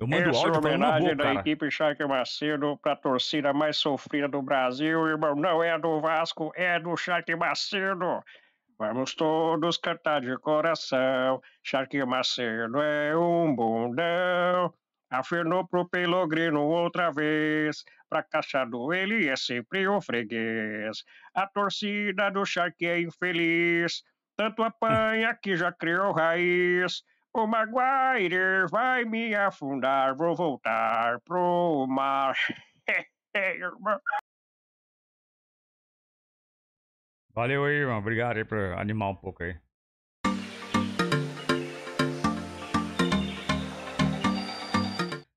Eu mando Essa áudio homenagem da cara. equipe Charque Macedo pra torcida mais sofrida do Brasil, irmão. Não é do Vasco, é do Charque Macedo. Vamos todos cantar de coração. Charque Macedo é um bundão. Afinou pro Pelogrino outra vez. Pra Cachado ele é sempre o freguês. A torcida do Charque é infeliz. Tanto apanha que já criou raiz. O Maguire vai me afundar, vou voltar pro mar. Valeu aí, irmão. Obrigado aí por animar um pouco aí.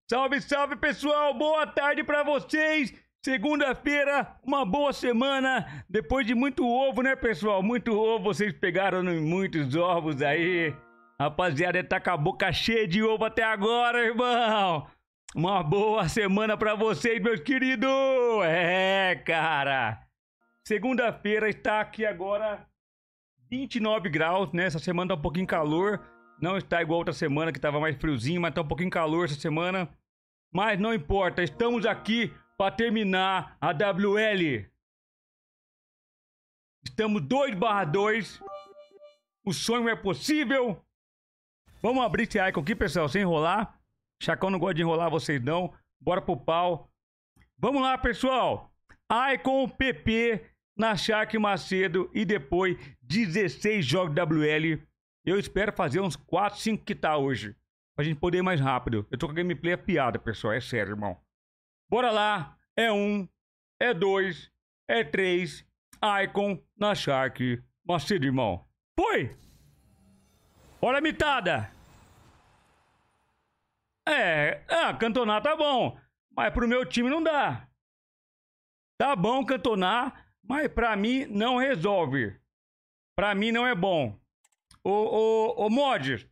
Salve, salve, pessoal! Boa tarde pra vocês! Segunda-feira, uma boa semana. Depois de muito ovo, né, pessoal? Muito ovo, vocês pegaram muitos ovos aí. Rapaziada, tá com a boca cheia de ovo até agora, irmão. Uma boa semana pra vocês, meus queridos. É, cara. Segunda-feira está aqui agora 29 graus, né? Essa semana tá um pouquinho calor. Não está igual outra semana que tava mais friozinho, mas tá um pouquinho calor essa semana. Mas não importa, estamos aqui para terminar a WL. Estamos 2 barra 2. O sonho é possível. Vamos abrir esse icon aqui, pessoal, sem enrolar. Chacão não gosta de enrolar vocês não. Bora pro pau. Vamos lá, pessoal. Icon PP na Shark Macedo e depois 16 jogos WL. Eu espero fazer uns 4, 5 que tá hoje. Pra gente poder ir mais rápido. Eu tô com a gameplay piada, pessoal. É sério, irmão. Bora lá. É um, é dois, é três. Icon na Shark Macedo, irmão. Foi! Olha a mitada! É, ah, cantonar tá bom. Mas pro meu time não dá. Tá bom cantonar, mas pra mim não resolve. Pra mim não é bom. Ô, ô, ô Mods,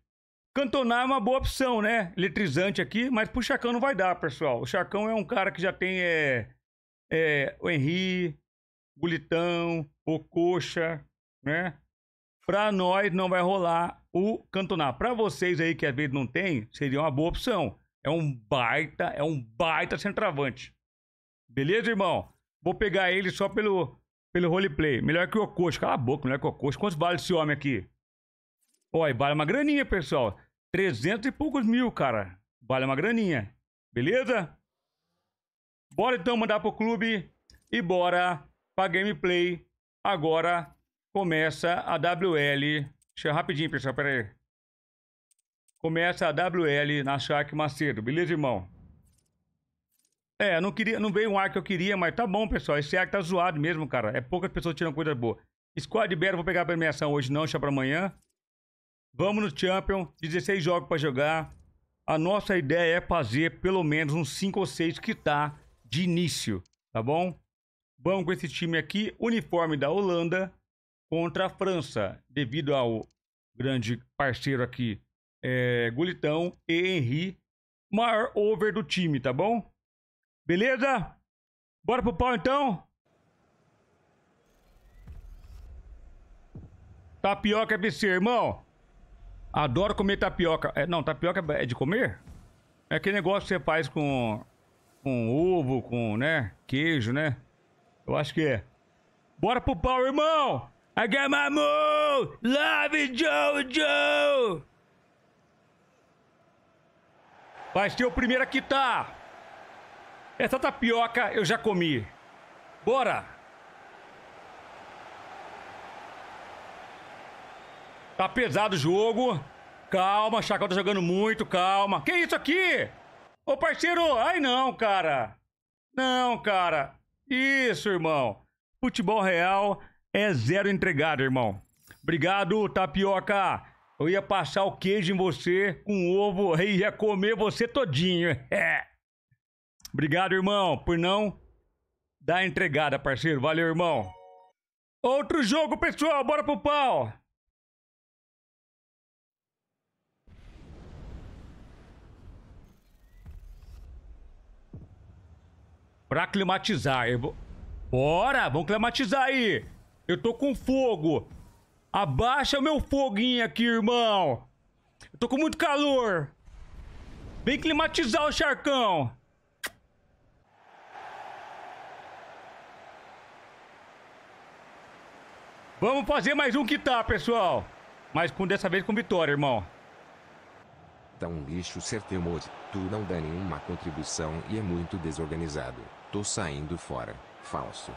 cantonar é uma boa opção, né? Eletrizante aqui, mas pro Chacão não vai dar, pessoal. O Chacão é um cara que já tem é, é, o Henry, Bulitão, o Coxa, né? Pra nós não vai rolar o cantonar. Pra vocês aí que às vezes não tem, seria uma boa opção. É um baita, é um baita centroavante. Beleza, irmão? Vou pegar ele só pelo, pelo roleplay. Melhor que o Ococho. Cala a boca, melhor que o Ococho. Quanto vale esse homem aqui? Olha, vale uma graninha, pessoal. 300 e poucos mil, cara. Vale uma graninha. Beleza? Bora então mandar pro clube e bora pra gameplay. Agora começa a WL. Deixa eu rapidinho, pessoal, pera aí. Começa a WL na Shark Macedo. Beleza, irmão? É, não queria, não veio um ar que eu queria, mas tá bom, pessoal. Esse ar tá zoado mesmo, cara. É poucas pessoas tirando coisa boa. Squad Bear, vou pegar a premiação hoje não, deixa pra amanhã. Vamos no Champion, 16 jogos pra jogar. A nossa ideia é fazer pelo menos uns 5 ou 6 que tá de início, tá bom? Vamos com esse time aqui, uniforme da Holanda contra a França, devido ao grande parceiro aqui, é, Gulitão e Henry, maior over do time, tá bom? Beleza? Bora pro pau então? Tapioca é BC, irmão. Adoro comer tapioca. É, não, tapioca é de comer? É aquele negócio que você faz com, com ovo, com, né, queijo, né? Eu acho que é. Bora pro pau, irmão! Move! Love Jojo! Vai ser o primeiro a quitar! Essa tapioca eu já comi. Bora! Tá pesado o jogo. Calma, Chacal tá jogando muito, calma. Que isso aqui? Ô parceiro, ai não, cara. Não, cara. Isso, irmão. Futebol real é zero entregado, irmão. Obrigado, tapioca. Eu ia passar o queijo em você com ovo e ia comer você todinho. É. Obrigado, irmão, por não dar entregada, parceiro. Valeu, irmão. Outro jogo, pessoal. Bora pro pau. Pra climatizar. Bora, vamos climatizar aí. Eu tô com fogo. Abaixa o meu foguinho aqui, irmão. Eu tô com muito calor. Vem climatizar o Charcão. Vamos fazer mais um que tá, pessoal. Mas com dessa vez com vitória, irmão. Tá um lixo ser teimoso. Tu não dá nenhuma contribuição e é muito desorganizado. Tô saindo fora. Falso.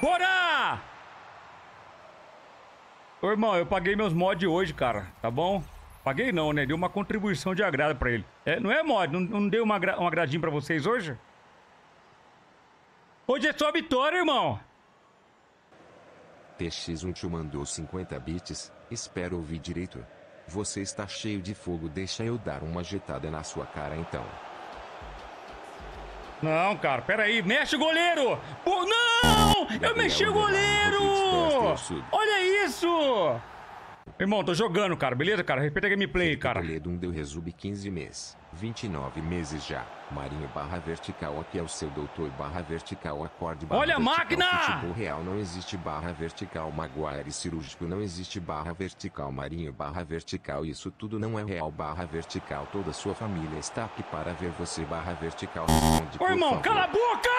Bora! Ô, irmão, eu paguei meus mods hoje, cara. Tá bom? Paguei não, né? Deu uma contribuição de agrado pra ele. É, não é mod? Não, não deu uma, um agradinho pra vocês hoje? Hoje é só vitória, irmão. TX1 te mandou 50 bits. Espero ouvir direito. Você está cheio de fogo. Deixa eu dar uma jetada na sua cara então. Não, cara, peraí. Mexe o goleiro! Pô, não! Eu mexi o goleiro! Olha isso! Irmão, tô jogando, cara. Beleza, cara? Respeita a gameplay, cara. Toledo deu resube 15 meses. 29 meses já. Marinho barra vertical aqui é o seu doutor barra vertical acorde barra Olha a máquina! Futebol real não existe barra vertical Maguire cirúrgico não existe barra vertical Marinho barra vertical isso tudo não é real barra vertical toda sua família está aqui para ver você barra vertical responde Ô irmão, favor. cala a boca!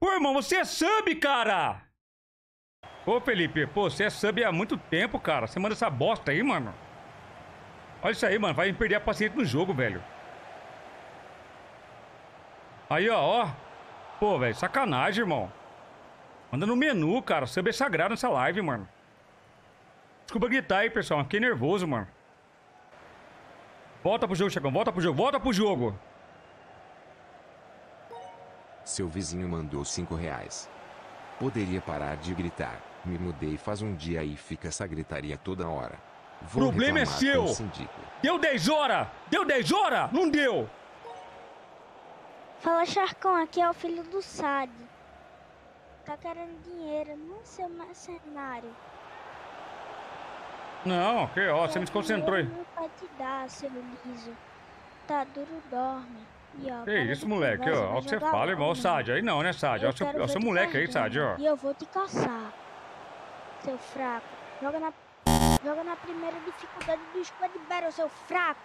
Pô, irmão, você é sub, cara! Ô, Felipe, pô, você é sub há muito tempo, cara. Você manda essa bosta aí, mano. Olha isso aí, mano. Vai perder a paciência no jogo, velho. Aí, ó, ó. Pô, velho, sacanagem, irmão. Manda no menu, cara. Sub é sagrado nessa live, mano. Desculpa gritar aí, pessoal. Fiquei nervoso, mano. Volta pro jogo, Chegão. Volta pro jogo. Volta pro jogo. Seu vizinho mandou cinco reais. Poderia parar de gritar. Me mudei faz um dia e fica essa gritaria toda hora. Vou Problema é seu. Deu 10 horas. Deu 10 horas? Não deu. Fala, Charcão. Aqui é o filho do Sad. Tá querendo dinheiro. Não seu mercenário. Não, que ó, você me desconcentrou aí. Não pode te dar, seu liso. Tá duro, dorme. Que isso, moleque, ó. Olha o que você fala, irmão. Sádio, aí não, né, Sádio? Olha o seu, seu moleque aí, Sádio, ó. E eu vou te caçar, seu fraco. Joga na, joga na primeira dificuldade do Squad Battle, seu fraco.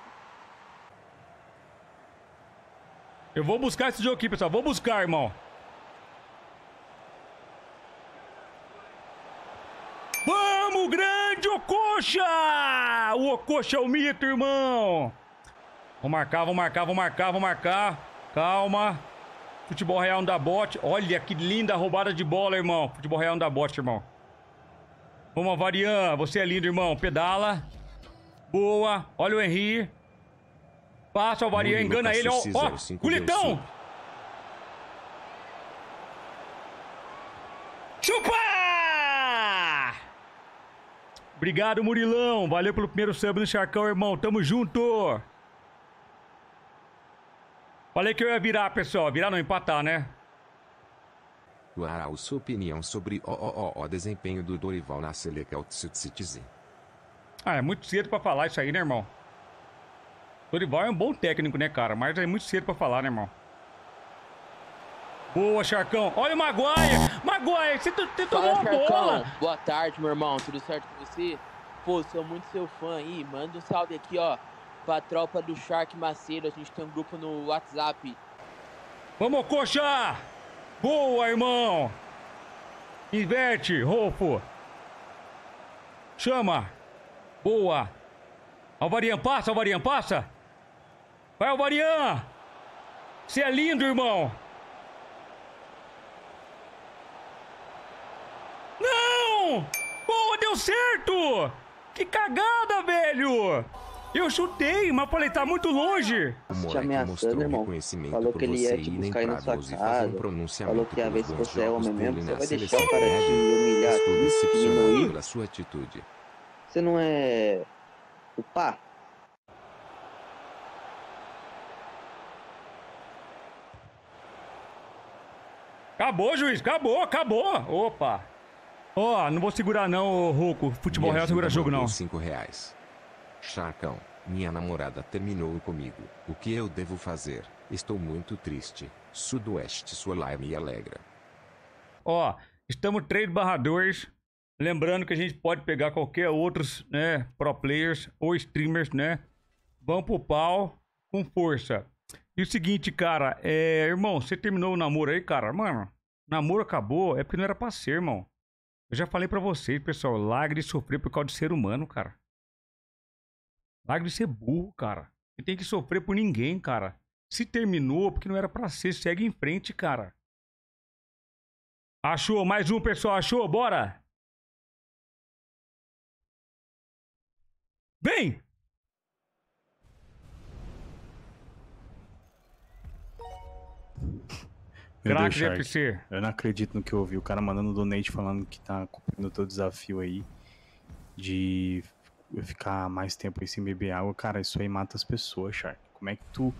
Eu vou buscar esse jogo aqui, pessoal. Vou buscar, irmão. Vamos, grande Ocoxa! O Ocoxa é o mito, irmão. Vou marcar, vou marcar, vou marcar, vou marcar. Calma. Futebol real dá bote. Olha que linda roubada de bola, irmão. Futebol real dá bote, irmão. Vamos, Varian. Você é lindo, irmão. Pedala. Boa. Olha o Henry. Passa o Varian, engana ele. Ó, ó. Culitão. Chupa! Obrigado, Murilão. Valeu pelo primeiro sub no Charcão, irmão. Tamo junto. Falei que eu ia virar, pessoal. Virar não, empatar, né? Uau, sua opinião sobre o, desempenho do Dorival na Seleção Citizen. Ah, é muito cedo pra falar isso aí, né, irmão? Dorival é um bom técnico, né, cara? Mas é muito cedo pra falar, né, irmão? Boa, Charcão. Olha o Maguire. Maguire, você, você tomou uma bola. Boa tarde, meu irmão. Tudo certo com você? Pô, sou muito seu fã aí. Manda um salve aqui, ó pra tropa do Shark Macedo. A gente tem um grupo no WhatsApp. Vamos, coxa! Boa, irmão! Inverte, Rolfo. Chama. Boa. Alvarian passa, Alvarian passa. Vai, Alvarian. Você é lindo, irmão. Não! Boa, deu certo! Que cagada, velho! Eu chutei, mas falei, tá muito longe. O te ameaçando, irmão. Falou que ele ia te buscar aí na sua casa. Falou que ia ver se você é homem mesmo. Você vai deixar o cara te humilhar, te diminuir. Pela sua atitude. Você não é o pá? Acabou, juiz. Acabou, acabou. Opa. Ó, oh, não vou segurar não, Ruco. Futebol real segura jogo não. Cinco reais. Charcão, minha namorada terminou comigo. O que eu devo fazer? Estou muito triste. Sudoeste live me alegra. Ó, estamos 3 barra 2. Lembrando que a gente pode pegar qualquer outros, né, pro players ou streamers, né? Vamos pro pau com força. E o seguinte, cara, é, irmão, você terminou o namoro aí, cara? Mano, namoro acabou, é porque não era pra ser, irmão. Eu já falei pra vocês, pessoal, de sofrer por causa de ser humano, cara. Larga de ser burro, cara. Você tem que sofrer por ninguém, cara. Se terminou porque não era pra ser, segue em frente, cara. Achou, mais um, pessoal, achou? Bora! Vem! Crack Shark. FC. Eu não acredito no que eu ouvi. O cara mandando donate falando que tá cumprindo o teu desafio aí de ficar mais tempo aí sem beber água. Cara, isso aí mata as pessoas, Shark. Como é que tu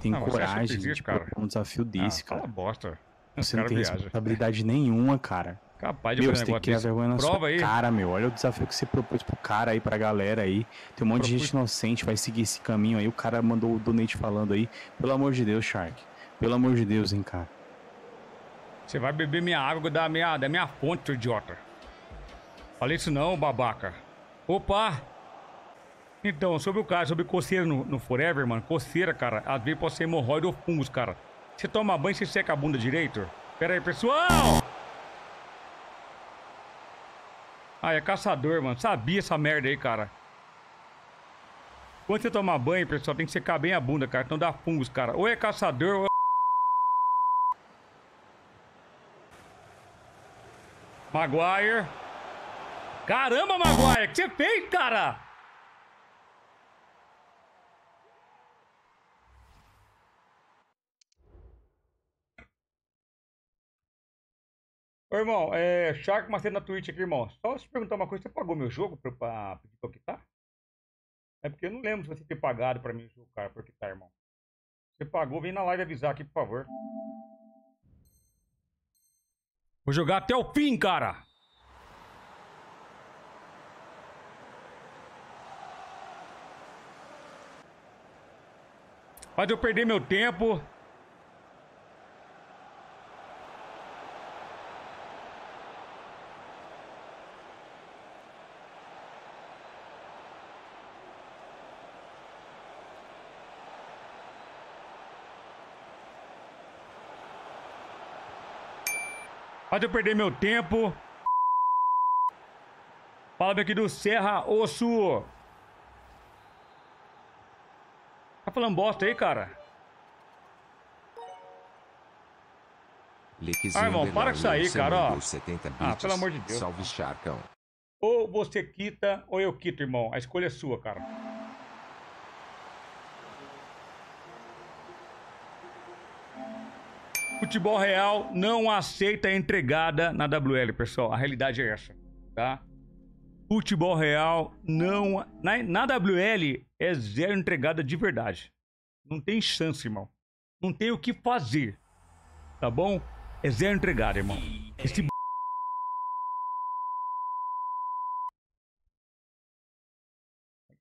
tem Não, coragem de cara? propor um desafio desse, ah, Cala a cara? bosta. Você não tem viaja. responsabilidade nenhuma, cara. Capaz de Meu, você tem que criar desse. vergonha na Prova sua aí. cara, meu. Olha o desafio que você propôs pro cara aí, pra galera aí. Tem um monte de Propus- gente inocente, vai seguir esse caminho aí. O cara mandou o donate falando aí. Pelo amor de Deus, Shark. Pelo amor de Deus, hein, cara. Você vai beber minha água da minha, da minha fonte, idiota. Falei isso não, babaca. Opa! Então, sobre o cara, sobre coceira no, no Forever, mano. Coceira, cara, às vezes pode ser hemorroide ou fungos, cara. Você toma banho, você seca a bunda direito? Pera aí, pessoal! Ah, é caçador, mano. Sabia essa merda aí, cara. Quando você tomar banho, pessoal, tem que secar bem a bunda, cara. Então dá fungos, cara. Ou é caçador, ou é... Maguire. Caramba, Maguire, o que você fez, cara? Ô, irmão, é. Shark Macedo na Twitch aqui, irmão. Só te perguntar uma coisa: você pagou meu jogo pra, pra pedir pra quitar? É porque eu não lembro se você ter pagado pra mim o jogo, cara, pra quitar, irmão. Você pagou, vem na live avisar aqui, por favor. Vou jogar até o fim, cara. Faz eu perder meu tempo. Eu perder meu tempo. Fala aqui do Serra Osso. Tá falando bosta aí, cara? Ah, irmão, para com isso aí, cara, ó. mandou 70 Ah, pelo amor de Deus. Salve, Charcão. Ou você quita, ou eu quito, irmão. A escolha é sua, cara. Futebol real não aceita entregada na WL, pessoal. A realidade é essa, tá? Futebol real não. Na, na WL é zero entregada de verdade. Não tem chance, irmão. Não tem o que fazer. Tá bom? É zero entregada, irmão. Esse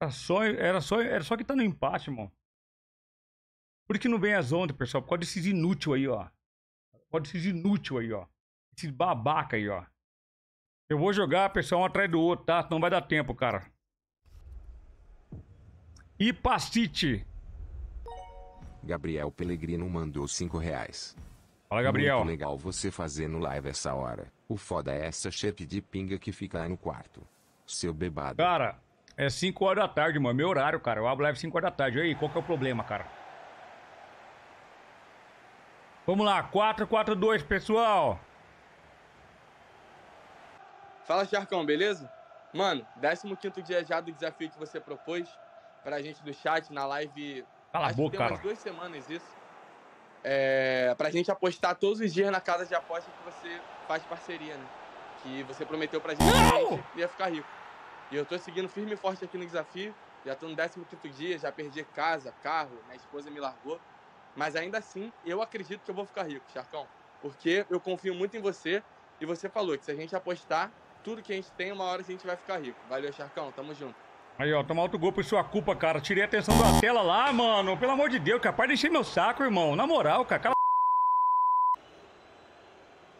Era só, era só, era só que tá no empate, irmão. Por que não vem as ondas, pessoal? Por causa desses inútil aí, ó. Causa desses inútil aí, ó. Esses babaca aí, ó. Eu vou jogar, pessoal, um atrás do outro, tá? Não vai dar tempo, cara. Ipacite. Gabriel Pellegrino mandou 5 reais. Fala, Gabriel. Muito legal você fazendo live essa hora. O foda é essa shape de pinga que fica aí no quarto. Seu bebado. Cara, é 5 horas da tarde, mano. Meu horário, cara. Eu abro live 5 horas da tarde. E aí, qual que é o problema, cara? Vamos lá, 4-4-2, pessoal. Fala, Charcão, beleza? Mano, 15 dia já do desafio que você propôs pra gente do chat na live. Cala a acho que boca, tem umas cara. duas semanas isso. É, pra gente apostar todos os dias na casa de aposta que você faz parceria, né? Que você prometeu pra gente que a gente ia ficar rico. E eu tô seguindo firme e forte aqui no desafio. Já tô no 15 dia, já perdi casa, carro, minha esposa me largou. Mas ainda assim, eu acredito que eu vou ficar rico, Charcão. Porque eu confio muito em você. E você falou que se a gente apostar, tudo que a gente tem, uma hora a gente vai ficar rico. Valeu, Charcão. Tamo junto. Aí, ó, tomar outro gol por sua culpa, cara. Tirei a atenção da tela lá, mano. Pelo amor de Deus, capaz de encher meu saco, irmão. Na moral, cara. Cala...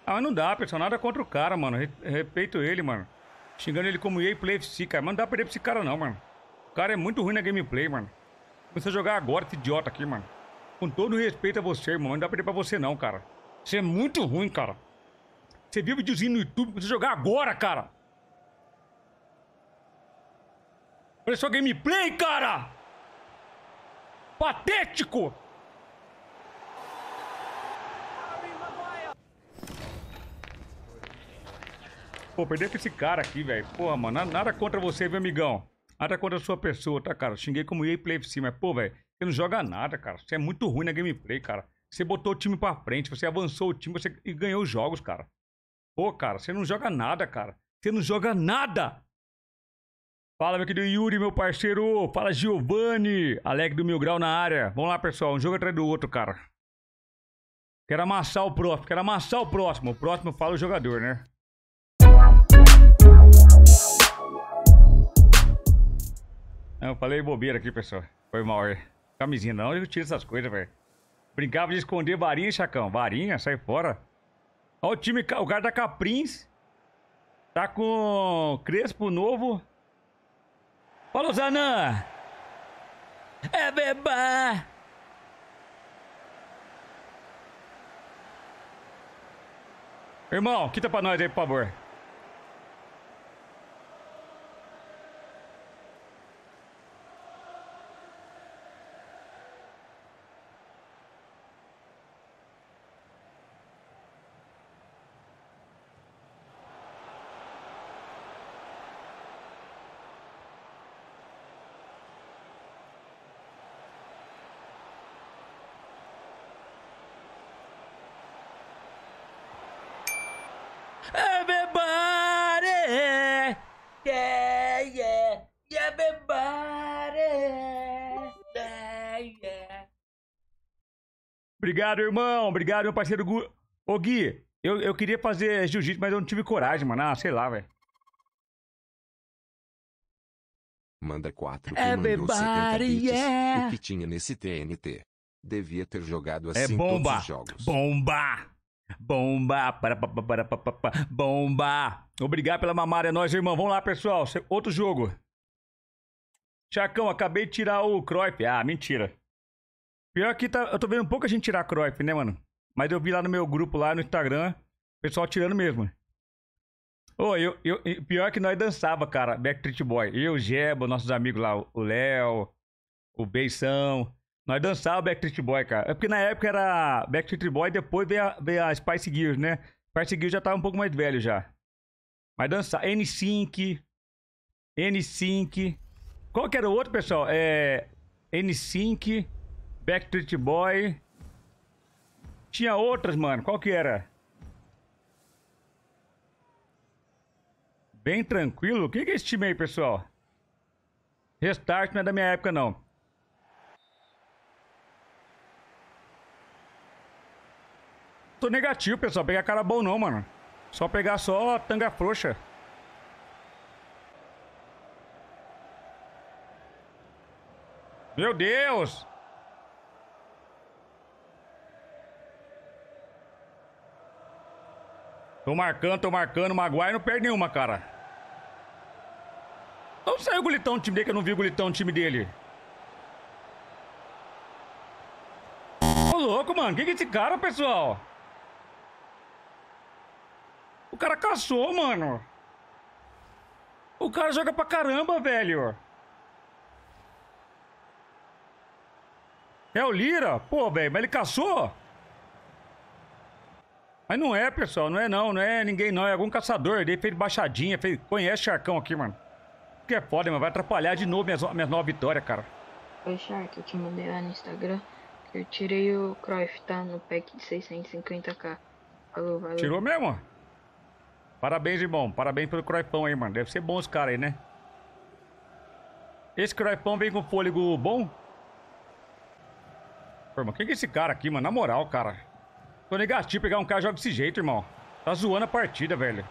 Ah, mas não dá, pessoal. Nada contra o cara, mano. Re- Respeito ele, mano. Xingando ele como EA Play FC, cara. Mas não dá pra perder pra esse cara, não, mano. O cara é muito ruim na gameplay, mano. Começou a jogar agora, esse idiota aqui, mano. Com todo respeito a você, irmão. Não dá pra perder pra você, não, cara. Você é muito ruim, cara. Você viu o videozinho no YouTube, você jogar agora, cara. Olha só gameplay, cara! Patético! Pô, perder pra esse cara aqui, velho. Porra, mano, nada, nada contra você, viu, amigão? Nada contra a sua pessoa, tá, cara? Xinguei como EA Play FC, mas, pô, velho, você não joga nada, cara. Você é muito ruim na gameplay, cara. Você botou o time pra frente, você avançou o time você... e ganhou os jogos, cara. Pô, cara, você não joga nada, cara. Você não joga nada! Fala, meu querido Yuri, meu parceiro. Fala, Giovanni. Alegre do Mil Grau na área. Vamos lá, pessoal. Um jogo atrás do outro, cara. Quero amassar o próximo. Quero amassar o próximo. O próximo fala o jogador, né? Eu falei bobeira aqui, pessoal. Foi mal aí. Camisinha, não. Eu tiro essas coisas, velho. Brincava de esconder varinha, Chacão. Varinha, sai fora. Olha o time, o cara da Caprins. Tá com Crespo novo. Fala, Zanã. É beba. Irmão, quita pra nós aí, por favor. Everybody, yeah, yeah, everybody, yeah, yeah. Obrigado, irmão. Obrigado, meu parceiro Gu... Ô, Gui, eu, eu queria fazer jiu-jitsu, mas eu não tive coragem, mano. Ah, sei lá, velho. Manda 4 que mandou 70 bits. Yeah. O que tinha nesse TNT? Devia ter jogado assim é bomba. todos os jogos. Bomba! Bomba! Para, para, para, para, para, bomba! Obrigado pela mamada, é nóis, irmão. Vamos lá, pessoal. Outro jogo. Chacão, acabei de tirar o Cruyff. Ah, mentira. Pior que tá, eu tô vendo pouca gente tirar Cruyff, né, mano? Mas eu vi lá no meu grupo, lá no Instagram, o pessoal tirando mesmo. Ô, oh, eu, eu, pior que nós dançava, cara, Backstreet Boy. Eu, Jebo, nossos amigos lá, o Léo, o Beição. Nós dançávamos Backstreet Boy, cara. É porque na época era Backstreet Boy, depois veio a, veio a Spice Girls, né? Spice Girls já tava um pouco mais velho já. Mas dançar. N5. N5. Qual que era o outro, pessoal? É. N5. Backstreet Boy. Tinha outras, mano. Qual que era? Bem tranquilo. O que, é esse time aí, pessoal? Restart não é da minha época, não. Tô negativo, pessoal. Pegar cara bom não, mano. Só pegar só tanga frouxa. Meu Deus! Tô marcando, tô marcando. Maguire não perde nenhuma, cara. Não saiu o Gulitão no time dele que eu não vi o Gulitão no time dele. Ô louco, mano. Quem que é esse cara, pessoal? O cara caçou, mano. O cara joga pra caramba, velho. É o Lira? Pô, velho, mas ele caçou? Mas não é, pessoal, não é não, não é ninguém não, é algum caçador. Ele fez baixadinha, fez... conhece Charcão aqui, mano. Que é foda, mas vai atrapalhar de novo minhas, minhas nove vitórias, cara. Oi, Shark, eu te mandei lá no Instagram eu tirei o Cruyff, tá? No pack de 650k. Falou, valeu. Tirou mesmo? Parabéns, irmão. Parabéns pelo Cruyffão aí, mano. Deve ser bom esse cara aí, né? Esse Cruyffão vem com fôlego bom? Pô, irmão, quem que é esse cara aqui, mano? Na moral, cara. Tô negativo pegar um cara joga desse jeito, irmão. Tá zoando a partida, velho.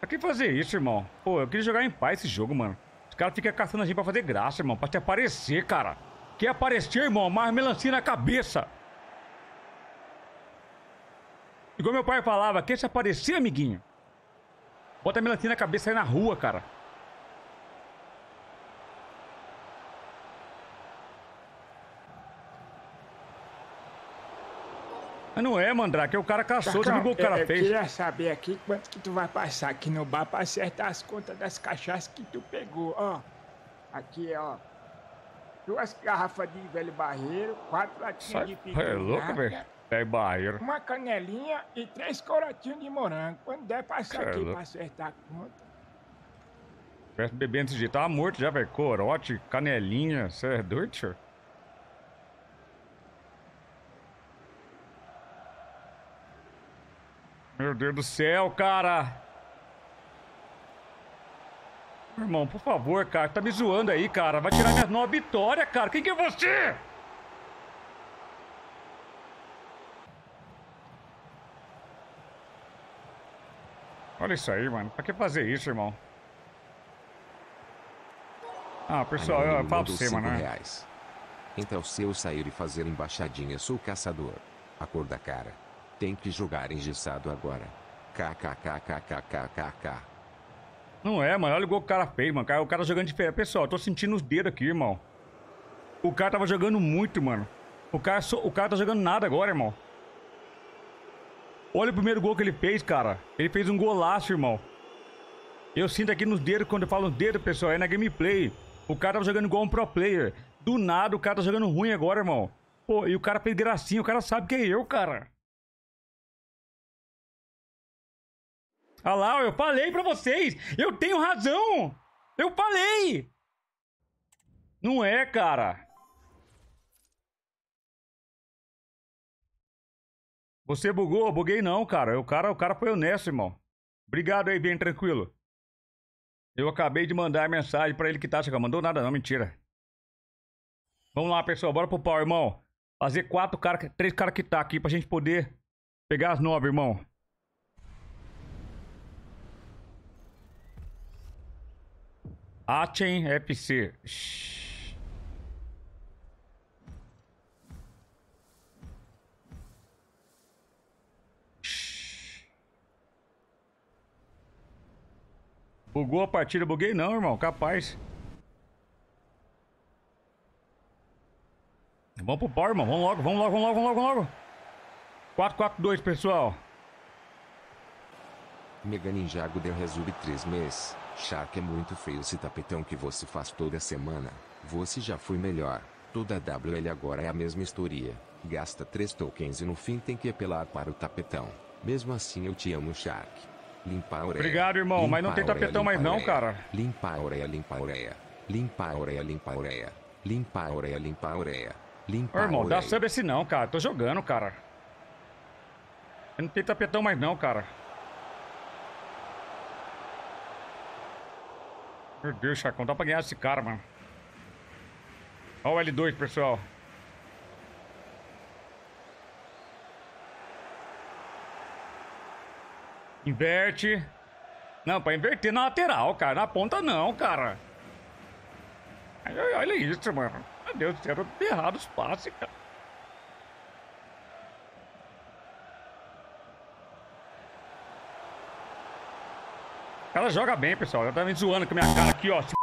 Pra que fazer isso, irmão? Pô, eu queria jogar em paz esse jogo, mano. Os caras ficam caçando a gente pra fazer graça, irmão. Pra te aparecer, cara. Quer aparecer, irmão? Mais melancia na cabeça. Igual meu pai falava, quer se aparecer, amiguinho? Bota a melancia na cabeça aí na rua, cara. Mas não é, Mandrake. É o cara caçou. Você viu o cara eu, eu fez? queria saber aqui quanto que tu vai passar aqui no bar pra acertar as contas das cachaças que tu pegou, ó. Aqui, ó. Duas garrafas de velho barreiro, quatro latinhas de Sai, é louco, picanha, velho. É barreiro. uma canelinha e três corotinhos de morango. Quando der, passa Cê é aqui louco. pra acertar a conta. Tivesse bebendo desse jeito. Tava morto já, velho. Corote, canelinha. Você é doido, senhor? Meu Deus do céu, cara. Irmão, por favor, cara. Tá me zoando aí, cara. Vai tirar minhas nove vitórias, cara. Quem que é você? Olha isso aí, mano. Pra que fazer isso, irmão? Ah, pessoal, Anônimo eu falo pra você, mano. né? reais. Então se eu sair e fazer embaixadinha sou caçador. Acorda cara. Tem que jogar engessado agora. KKKKKKKK. Não é, mano. Olha o gol que o cara fez, mano. O cara jogando diferente. Pessoal, eu tô sentindo os dedos aqui, irmão. O cara tava jogando muito, mano. O cara, só- o cara tá jogando nada agora, irmão. Olha o primeiro gol que ele fez, cara. Ele fez um golaço, irmão. Eu sinto aqui nos dedos, quando eu falo nos dedos, pessoal, é na gameplay. O cara tava jogando igual um pro player. Do nada, o cara tá jogando ruim agora, irmão. Pô, e o cara fez gracinha, o cara sabe que é eu, cara. Olha lá, eu falei pra vocês! Eu tenho razão! Eu falei! Não é, cara. Você bugou? Buguei não, cara. O cara, o cara foi honesto, irmão. Obrigado aí, bem tranquilo. Eu acabei de mandar mensagem pra ele que tá chegando. Mandou nada não, mentira. Vamos lá, pessoal. Bora pro pau, irmão. Fazer quatro caras, três caras que tá aqui pra gente poder pegar as nove, irmão. Achen FC. Bugou a partida? Buguei não, irmão. Capaz. Vamos pro pau, irmão. Vamos logo, vamos logo, vamos logo, vamos logo. 4-4-2, pessoal. Mega Ninjago de Resume 3 meses. Shark é muito feio esse tapetão que você faz toda semana. Você já foi melhor. Toda WL agora é a mesma história. Gasta 3 tokens e no fim tem que apelar para o tapetão. Mesmo assim eu te amo, Shark. Limpa a orelha. Obrigado, irmão, mas não Limpa tem tapetão mais limpa não, cara. Limpa a orelha, limpa a orelha. Limpa a orelha, limpa a orelha. Limpa a orelha, limpa a orelha. Limpa Ô, irmão, dá orelha. sub esse não, cara. Tô jogando, cara. Eu não tenho tapetão mais não, cara. Meu Deus, Chacão, dá pra ganhar esse cara, mano. Ó o L2, pessoal. Inverte. Não, pra inverter na lateral, cara. Na ponta não, cara. Olha isso, mano. Meu Deus do céu, eu tô errado os passes, cara. Ela joga bem, pessoal. Ela tá me zoando com a minha cara aqui, ó. Se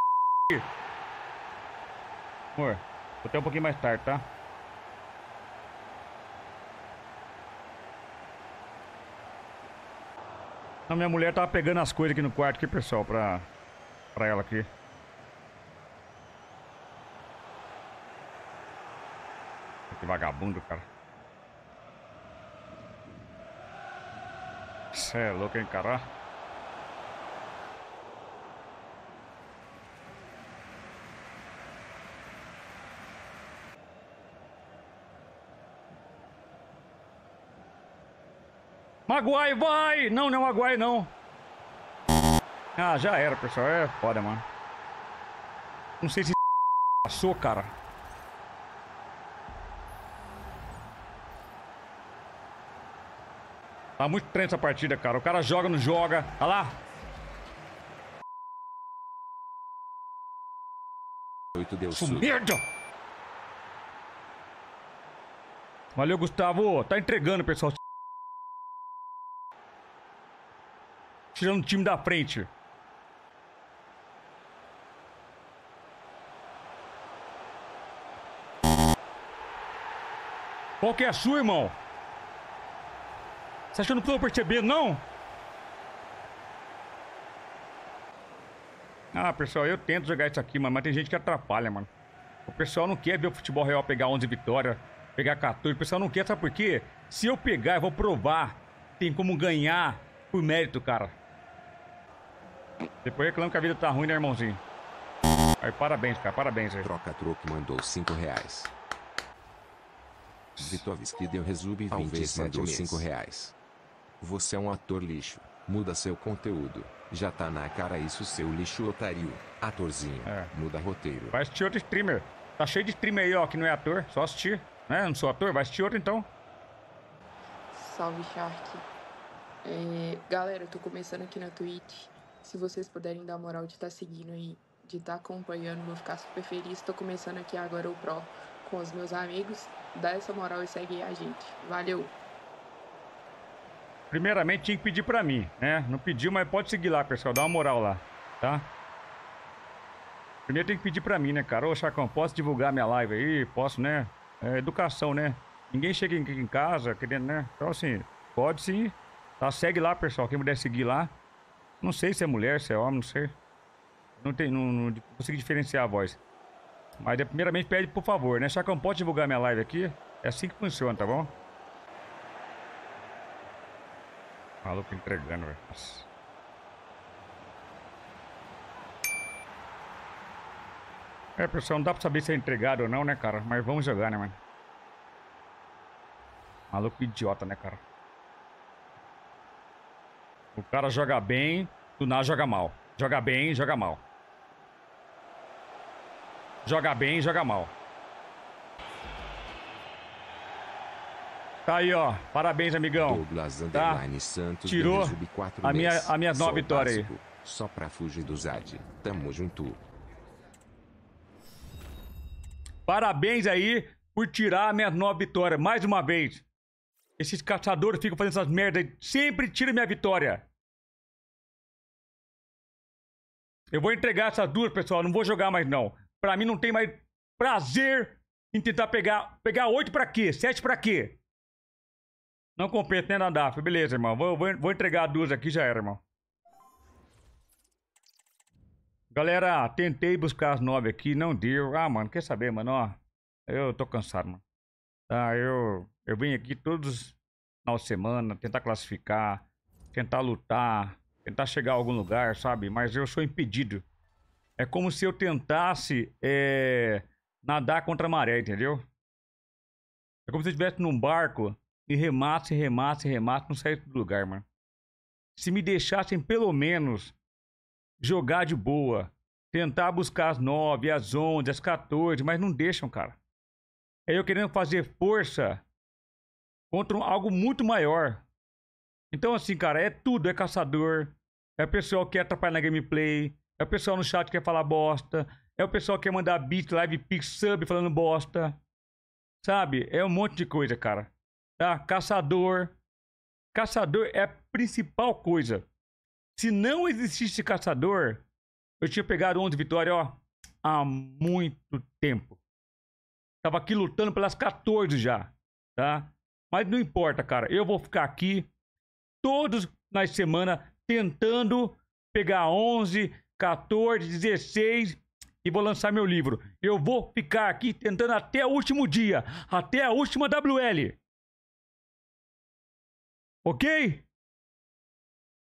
Amor, vou até um pouquinho mais tarde, tá? Não, minha mulher tava pegando as coisas aqui no quarto aqui, pessoal, pra, pra ela aqui. Que vagabundo, cara. Cê é louco, hein, cara? Maguai, vai! Não, não é Maguai, não. Ah, já era, pessoal. É foda, mano. Não sei se passou, cara. Tá muito estranha essa partida, cara. O cara joga, não joga. Olha lá. 8 deu Isso sub. merda! Valeu, Gustavo. Tá entregando, pessoal. Tirando o time da frente. Qual que é a sua, irmão? Você achou que eu não tô percebendo, não? Ah, pessoal, eu tento jogar isso aqui, mano, mas tem gente que atrapalha, mano. O pessoal não quer ver o futebol real pegar 11 vitórias, pegar 14. O pessoal não quer, sabe por quê? Se eu pegar, eu vou provar. Tem como ganhar por mérito, cara. Depois reclamo que a vida tá ruim, né, irmãozinho? Aí, parabéns, cara, parabéns aí. Troca Troco mandou 5 reais. Vitovski deu Resub 27 mandou 5 reais. Você é um ator lixo. Muda seu conteúdo. Já tá na cara isso, seu lixo otário. Atorzinho. É. Muda roteiro. Vai assistir outro streamer. Tá cheio de streamer aí, ó, que não é ator. Só assistir. Né? Não sou ator, vai assistir outro então. Salve Shark. É, galera, eu tô começando aqui na Twitch. Se vocês puderem dar moral de estar seguindo aí, de estar acompanhando, vou ficar super feliz. Tô começando aqui agora o Pro com os meus amigos. Dá essa moral e segue a gente. Valeu! Primeiramente tinha que pedir pra mim, né? Não pediu, mas pode seguir lá, pessoal. Dá uma moral lá, tá? Primeiro tem que pedir pra mim, né, cara? Ô, Chacão, posso divulgar minha live aí? Posso, né? É educação, né? Ninguém chega aqui em casa querendo, né? Então, assim, pode sim. Tá? Segue lá, pessoal. Quem puder seguir lá. Não sei se é mulher, se é homem, não sei. Não, tem, não, não consegui diferenciar a voz. Mas, é, primeiramente, pede por favor, né? Chacão, pode divulgar minha live aqui? É assim que funciona, tá bom? Maluco entregando, velho. É, pessoal, não dá pra saber se é entregado ou não, né, cara? Mas vamos jogar, né, mano? Maluco idiota, né, cara? O cara joga bem, do nada joga mal. Joga bem, joga mal. Joga bem, joga mal. Tá aí, ó. Parabéns, amigão. Douglas Tá? Santos Tirou deu Resub 4 a minha, a minha nova o vitória aí. Só pra fugir do Zad. Tamo junto. Parabéns aí por tirar a minha nova vitória, mais uma vez. Esses caçadores ficam fazendo essas merdas. Sempre tira minha vitória. Eu vou entregar essas duas, pessoal. Não vou jogar mais, não. Pra mim não tem mais prazer em tentar pegar. Pegar oito pra quê? Sete pra quê? Não compete, né, Nadaf? Beleza, irmão. Vou, vou, vou entregar duas aqui, já era, irmão. Galera, tentei buscar as nove aqui, não deu. Ah, mano, quer saber, mano? Ó, eu tô cansado, mano. Tá, eu, eu vim aqui todos os finais de semana tentar classificar, tentar lutar, tentar chegar a algum lugar, sabe? Mas eu sou impedido. É como se eu tentasse é, nadar contra a maré, entendeu? É como se eu estivesse num barco e remasse, remasse, remasse, não saísse do lugar, mano. Se me deixassem pelo menos jogar de boa, tentar buscar as 9, as 11, as 14, mas não deixam, cara. É eu querendo fazer força contra algo muito maior. Então, assim, cara, é tudo. É caçador, é o pessoal que quer atrapalhar na gameplay, é o pessoal no chat que quer falar bosta, é o pessoal que quer mandar beat, live, pix, sub falando bosta. Sabe? É um monte de coisa, cara. Tá? Caçador. Caçador é a principal coisa. Se não existisse caçador, eu tinha pegado 11 vitórias, ó, há muito tempo. Tava aqui lutando pelas 14 já, tá? Mas não importa, cara. Eu vou ficar aqui todos nas semanas tentando pegar 11, 14, 16 e vou lançar meu livro. Eu vou ficar aqui tentando até o último dia, até a última WL. Ok?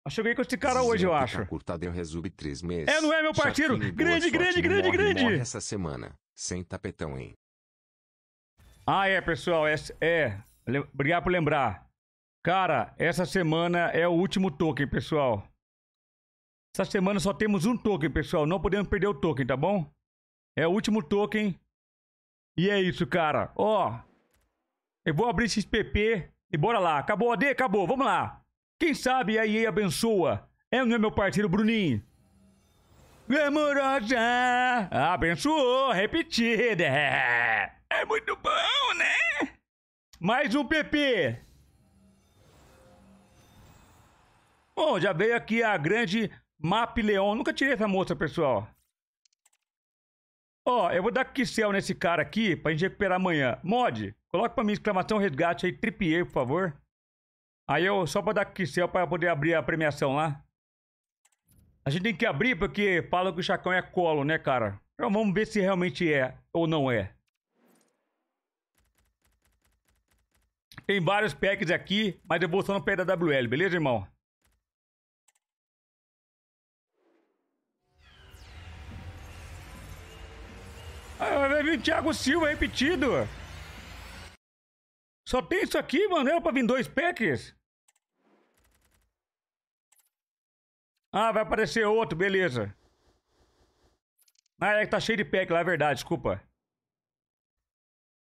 Eu cheguei com esse cara hoje, eu acho. Curta deu Resub 3 meses. É, não é, meu parceiro? Grande, grande, grande, grande. morre essa semana. Sem tapetão, hein? Ah, é, pessoal. É, é. Obrigado por lembrar. Cara, essa semana é o último token, pessoal. Essa semana só temos um token, pessoal. Não podemos perder o token, tá bom? É o último token. E é isso, cara. Ó. Eu vou abrir esse PP e bora lá. Acabou, AD? Acabou. Vamos lá. Quem sabe a EA abençoa. É é meu parceiro Bruninho? Amorosa! Abençoou, repetida. É muito bom, né? Mais um PP. Bom, já veio aqui a grande Map Leon. Nunca tirei essa moça, pessoal. Ó, eu vou dar Kissel nesse cara aqui pra gente recuperar amanhã. Mod, coloca pra mim exclamação resgate aí, tripier, por favor. Aí eu, só pra dar Kissel pra poder abrir a premiação lá. A gente tem que abrir porque falam que o Chacão é colo, né, cara? Então vamos ver se realmente é ou não é. Tem vários packs aqui, mas eu vou só no pé da WL, beleza, irmão? Ah, vai vir o Thiago Silva repetido. Só tem isso aqui, mano. Era pra vir dois packs? Ah, vai aparecer outro, beleza. Ah, é que tá cheio de pack lá, é verdade, desculpa.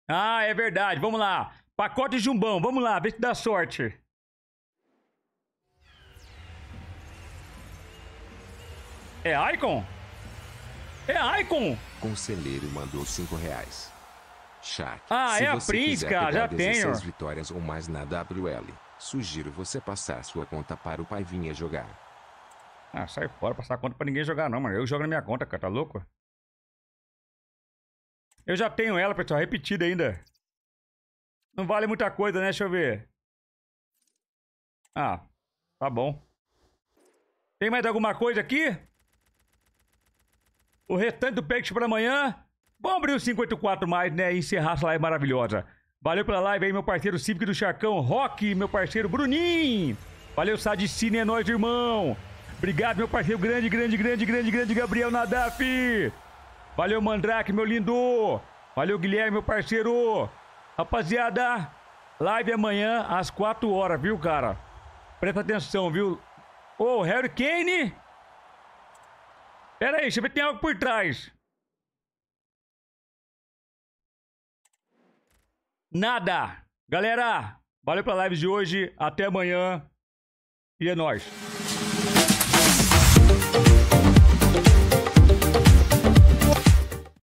Ah, é verdade, vamos lá. Pacote jumbão, vamos lá, vê se dá sorte. É Icon? É Icon! Conselheiro mandou 5 reais. Chat. Ah, se é a quiser cara, já 16 tenho. vitórias ou mais na WL, sugiro você passar sua conta para o Paivinha jogar. Ah, sai fora, passar conta pra ninguém jogar não, mano. Eu jogo na minha conta, cara, tá louco? Eu já tenho ela, pessoal, repetida ainda. Não vale muita coisa, né? Deixa eu ver. Ah, tá bom. Tem mais alguma coisa aqui? O restante do Pact pra amanhã. Vamos abrir o 584 mais, né? E encerrar essa live maravilhosa. Valeu pela live aí, meu parceiro Civic do Charcão, Rock, meu parceiro Bruninho. Valeu, Sadicine, é nóis, irmão. Obrigado, meu parceiro grande, grande, grande, grande, grande Gabriel Nadaf. Valeu, Mandrake, meu lindo. Valeu, Guilherme, meu parceiro. Rapaziada, live amanhã às 4 horas, viu, cara? Presta atenção, viu? Ô, Harry Kane. Pera aí, deixa eu ver tem algo por trás. Nada. Galera, valeu pela live de hoje. Até amanhã. E é nóis.